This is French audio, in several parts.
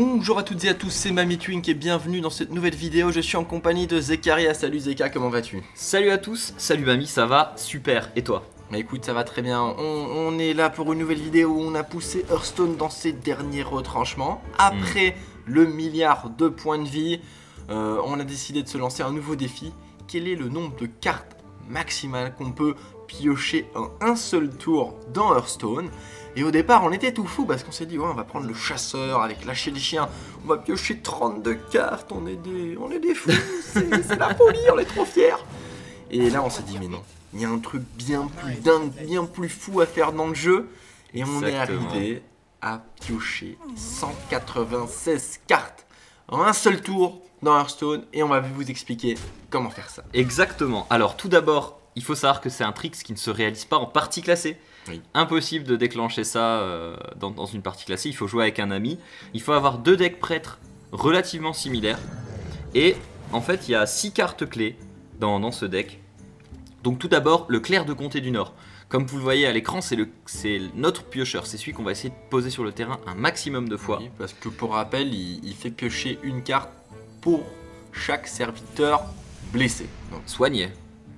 Bonjour à toutes et à tous, c'est Mamie Twink et bienvenue dans cette nouvelle vidéo. Je suis en compagnie de Zekaria. Salut Zeka, comment vas-tu? Salut à tous, salut Mamie, ça va? Super, et toi? Bah écoute, ça va très bien. On, on est là pour une nouvelle vidéo où on a poussé Hearthstone dans ses derniers retranchements. Après le milliard de points de vie, euh, on a décidé de se lancer un nouveau défi. Quel est le nombre de cartes maximales qu'on peut piocher en un seul tour dans Hearthstone et au départ, on était tout fou parce qu'on s'est dit, ouais, on va prendre le chasseur avec lâcher les chiens, on va piocher 32 cartes, on est des, on est des fous, c'est c'est la folie, on est trop fiers. Et là, on s'est dit, mais non, il y a un truc bien plus dingue, bien plus fou à faire dans le jeu. Et on est arrivé à piocher 196 cartes en un seul tour dans Hearthstone et on va vous expliquer comment faire ça. Exactement. Alors tout d'abord, il faut savoir que c'est un trick qui ne se réalise pas en partie classée. Oui. Impossible de déclencher ça euh, dans, dans une partie classée, il faut jouer avec un ami. Il faut avoir deux decks prêtres relativement similaires. Et en fait, il y a six cartes clés dans, dans ce deck. Donc tout d'abord, le clair de comté du Nord. Comme vous le voyez à l'écran, c'est notre piocheur. C'est celui qu'on va essayer de poser sur le terrain un maximum de fois. Oui, parce que pour rappel, il, il fait piocher une carte pour chaque serviteur blessé. Donc, Soigné.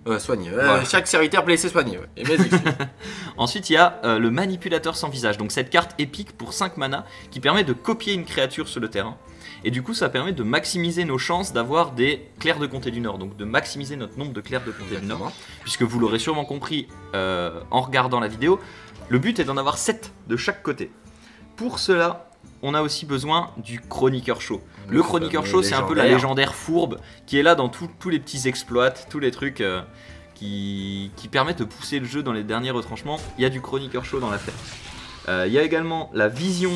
Euh, soigné. Euh. Chaque serviteur blessé soigné. ouais. Et. Ensuite, il y a euh, le manipulateur sans visage. Donc cette carte épique pour 5 mana qui permet de copier une créature sur le terrain. Et du coup, ça permet de maximiser nos chances d'avoir des clairs de comté du Nord. Donc de maximiser notre nombre de clairs de comté du Nord. Puisque vous l'aurez sûrement compris euh, en regardant la vidéo, le but est d'en avoir 7 de chaque côté. Pour cela, on a aussi besoin du chroniqueur chaud. Le, Le chroniqueur chaud, c'est un peu la légendaire. fourbe qui est là dans tous les petits exploits, tous les trucs euh, qui, qui permettent de pousser le jeu dans les derniers retranchements. Il y a du chroniqueur chaud dans l'affaire. Euh, il y a également la vision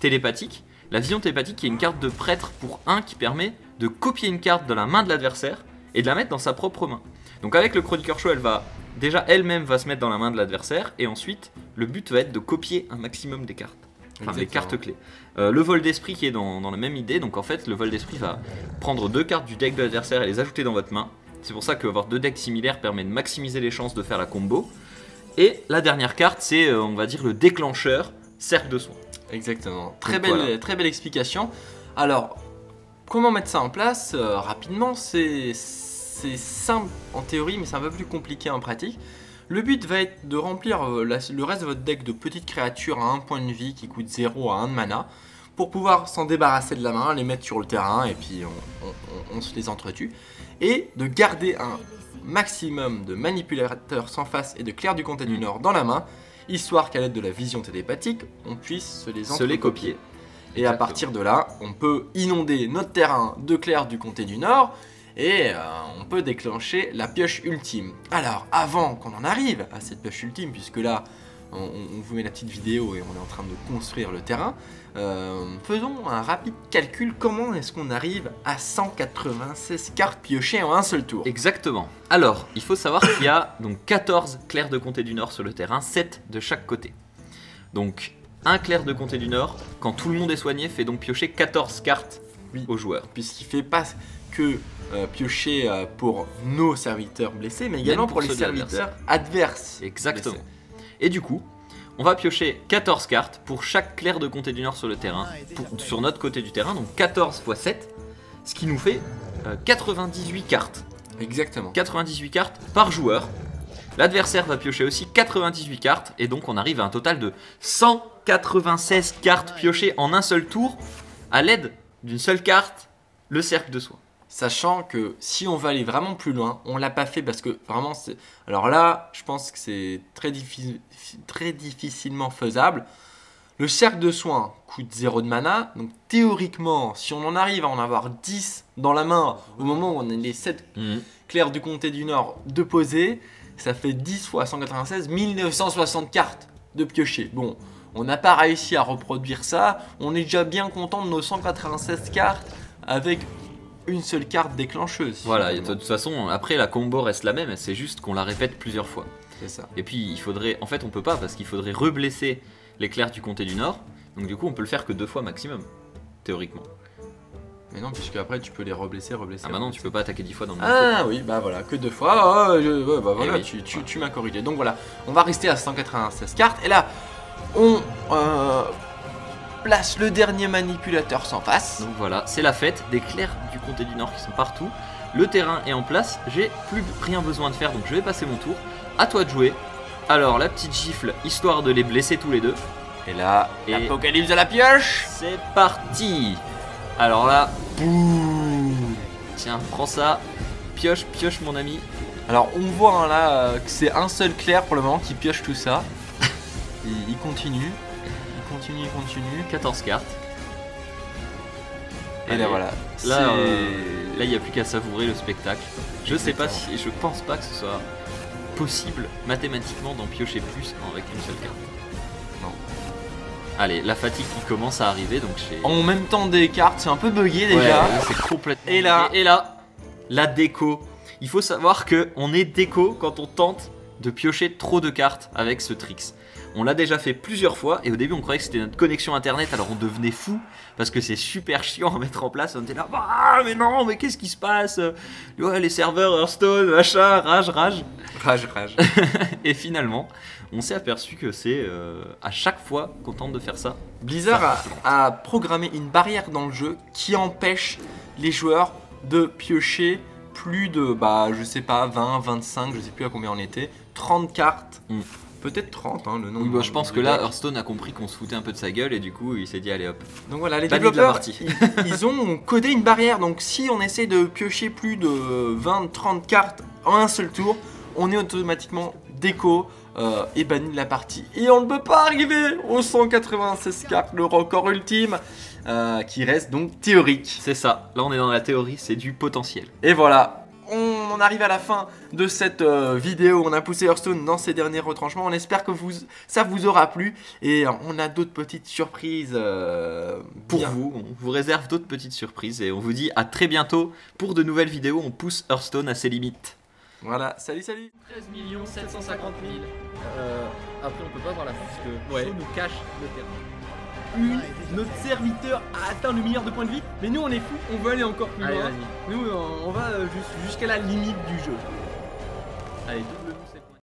télépathique. La vision télépathique qui est une carte de prêtre pour 1 qui permet de copier une carte de la main de l'adversaire et de la mettre dans sa propre main. Donc avec le chroniqueur chaud, elle va déjà elle-même va se mettre dans la main de l'adversaire et ensuite le but va être de copier un maximum des cartes. Enfin, des cartes clés. Euh, le vol d'esprit qui est dans, dans la même idée, donc en fait, le vol d'esprit va prendre deux cartes du deck de l'adversaire et les ajouter dans votre main. C'est pour ça qu'avoir deux decks similaires permet de maximiser les chances de faire la combo. Et la dernière carte, c'est, euh, on va dire, le déclencheur, cercle de soins. Exactement. Très Donc, belle, voilà. très belle explication. Alors, comment mettre ça en place Euh, Rapidement, c'est c'est simple en théorie, mais c'est un peu plus compliqué en pratique. Le but va être de remplir euh, la- le reste de votre deck de petites créatures à un point de vie qui coûtent 0 à 1 de mana pour pouvoir s'en débarrasser de la main, les mettre sur le terrain et puis on, on- on- on se les entretue. Et de garder un maximum de manipulateurs sans face et de clair du comté du. Nord dans la main, histoire qu'à l'aide de la vision télépathique, on puisse se les Se les entrecopier. copier. Et à partir de là, on peut inonder notre terrain de clair du comté du Nord et euh, on peut déclencher la pioche ultime. Alors, avant qu'on en arrive à cette pioche ultime, puisque là, on, on vous met la petite vidéo et on est en train de construire le terrain, euh, faisons un rapide calcul. Comment est-ce qu'on arrive à 196 cartes piochées en un seul tour? Exactement. Alors, il faut savoir qu'il y a donc 14 clairs de comté du Nord sur le terrain, 7 de chaque côté. Donc, un clair de comté du Nord, quand tout le monde est soigné, fait donc piocher 14 cartes Oui. au joueur. Puisqu'il fait pas que euh, piocher euh, pour nos serviteurs blessés, mais également pour, pour les serviteurs adverses. Exactement. blessés. Et du coup, on va piocher 14 cartes pour chaque clair de comté du Nord sur le terrain, pour- sur notre côté du terrain, donc 14 x 7, ce qui nous fait euh, 98 cartes. Exactement. 98 cartes par joueur. L'adversaire va piocher aussi 98 cartes, et donc on arrive à un total de 196 cartes piochées en un seul tour, à l'aide d'une seule carte, le cercle de soins. Sachant que si on va aller vraiment plus loin, on l'a pas fait parce que vraiment c'est. Alors là, je pense que c'est très, diffi- très difficilement faisable. Le cercle de soins coûte 0 de mana, donc théoriquement, si on en arrive à en avoir 10 dans la main au moment où on a les 7 clairs du comté du Nord de poser, ça fait 10 fois 196, 1960 cartes de piocher. Bon, on n'a pas réussi à reproduire ça, on est déjà bien content de nos 196 cartes avec une seule carte déclencheuse. Voilà, de toute façon, après la combo reste la même, c'est juste qu'on la répète plusieurs fois. c'est ça. Et puis il faudrait, en fait on peut pas parce qu'il faudrait reblesser les clairs du comté du Nord, donc du coup on peut le faire que deux fois maximum, théoriquement. Mais non, puisque après tu peux les reblesser, reblesser. Ah bah non, tu peux pas attaquer dix fois dans le même tour. Ah oui, bah voilà, que deux fois. Je- ouais, bah voilà, oui. tu, tu- tu m'as corrigé. Donc voilà, on va rester à 196 cartes. Et là, on. euh, place le dernier manipulateur sans face. Donc voilà, c'est la fête des clercs du comté du Nord qui sont partout. Le terrain est en place, j'ai plus rien besoin de faire donc je vais passer mon tour. À toi de jouer. Alors la petite gifle, histoire de les blesser tous les deux. Et là, Et- l'apocalypse de la pioche C'est parti Alors là, boum Tiens, prends ça. Pioche, pioche mon ami. Alors on voit hein, là euh, que c'est un seul clair pour le moment qui pioche tout ça. il, il continue, continue, il continue. 14 cartes. Et Allez. là voilà. Là, euh, là, il n'y a plus qu'à savourer le spectacle. Je sais pas si, je pense pas que ce soit possible mathématiquement d'en piocher plus avec une seule carte. Non. Allez, la fatigue qui commence à arriver, donc j'ai. En même temps des cartes, c'est un peu bugué déjà. Ouais, là, c'est complètement. Et là- et, là, la déco. Il faut savoir que on est déco quand on tente de piocher trop de cartes avec ce tricks. On l'a déjà fait plusieurs fois et au début on croyait que c'était notre connexion internet alors on devenait fou parce que c'est super chiant à mettre en place. On était là, ah mais non, mais qu'est-ce qui se passe? Ouais, les serveurs Hearthstone, machin, rage, rage. Rage, rage. Et finalement, on s'est aperçu que c'est euh, à chaque fois qu'on tente de faire ça. Blizzard a, a programmé une barrière dans le jeu qui empêche les joueurs de piocher plus de, bah, je sais pas, 20, 25, je sais plus à combien on était, 30 cartes. Mm. Peut-être 30, hein, le nombre. Oui, bah, je pense que là. Hearthstone a compris qu'on se foutait un peu de sa gueule et du coup il s'est dit allez hop. Donc voilà, les développeurs, partie. ils, ils ont codé une barrière. Donc si on essaie de piocher plus de 20-30 cartes en un seul tour, on est automatiquement déco euh, et banni de la partie. Et on ne peut pas arriver aux 196 cartes, le record ultime, euh, qui reste donc théorique. C'est ça, là on est dans la théorie, c'est du potentiel. Et voilà. On arrive à la fin de cette euh, vidéo. On a poussé Hearthstone dans ses derniers retranchements. On espère que vous, ça vous aura plu. Et euh, on a d'autres petites surprises euh, Pour bien. vous, on vous réserve d'autres petites surprises et on vous dit à très bientôt pour de nouvelles vidéos. On pousse Hearthstone à ses limites. Voilà, salut, salut 13 750 000. après on peut pas voir la fin parce que Ouais. nous cache le terrain. Une, notre serviteur a atteint le milliard de points de vie, mais nous on est fous, on veut aller encore plus Allez, loin. Nous on va jus- jusqu'à la limite du jeu. Allez, double